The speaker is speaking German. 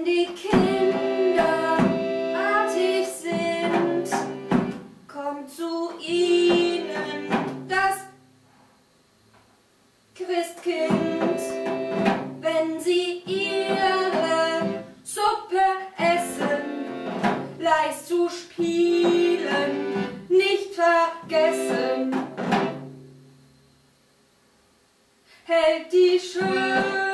Wenn die Kinder artig sind, kommt zu ihnen das Christkind. Wenn sie ihre Suppe essen, leicht zu spielen, nicht vergessen. Hält die schöne